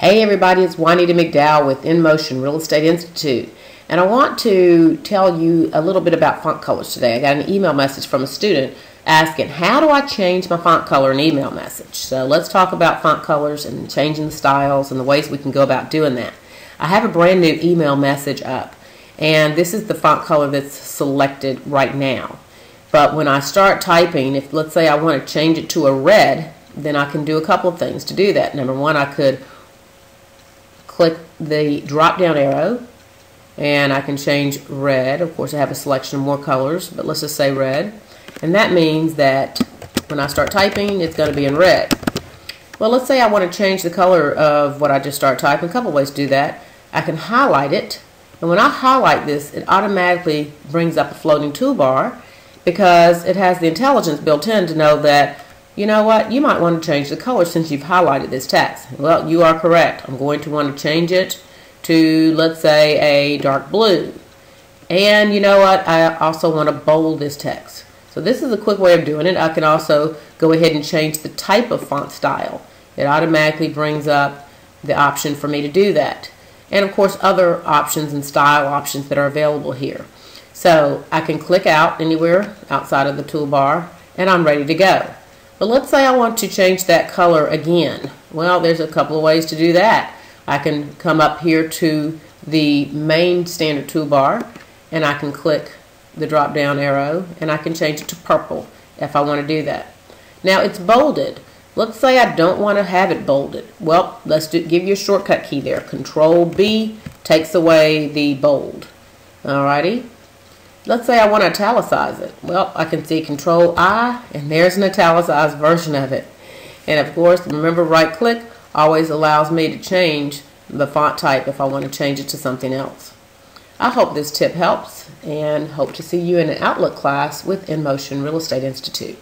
Hey everybody, it's Juanita McDowell with InMotion Real Estate Institute. And I want to tell you a little bit about font colors today. I got an email message from a student asking, how do I change my font color in email message? So let's talk about font colors and changing the styles and the ways we can go about doing that. I have a brand new email message up and this is the font color that's selected right now. But when I start typing, if let's say I want to change it to a red, then I can do a couple of things to do that. Number one, I could click the drop down arrow and I can change red. Of course, I have a selection of more colors, but let's just say red. And that means that when I start typing, it's going to be in red. Well, let's say I want to change the color of what I just start typing. A couple ways to do that. I can highlight it. And when I highlight this, it automatically brings up a floating toolbar because it has the intelligence built in to know that you know what, you might want to change the color since you've highlighted this text. Well, you are correct. I'm going to want to change it to, let's say, a dark blue. And you know what, I also want to bold this text. So this is a quick way of doing it. I can also go ahead and change the type of font style. It automatically brings up the option for me to do that. And of course, other options and style options that are available here. So I can click out anywhere outside of the toolbar and I'm ready to go. But let's say I want to change that color again. Well, there's a couple of ways to do that. I can come up here to the main standard toolbar and I can click the drop down arrow and I can change it to purple if I want to do that. Now it's bolded. Let's say I don't want to have it bolded. Well, let's do, give you a shortcut key there. Control B takes away the bold. Alrighty. Let's say I want to italicize it. Well, I can see Control I, and there's an italicized version of it. And of course, remember right click always allows me to change the font type if I want to change it to something else. I hope this tip helps and hope to see you in an Outlook class with InMotion Real Estate Institute.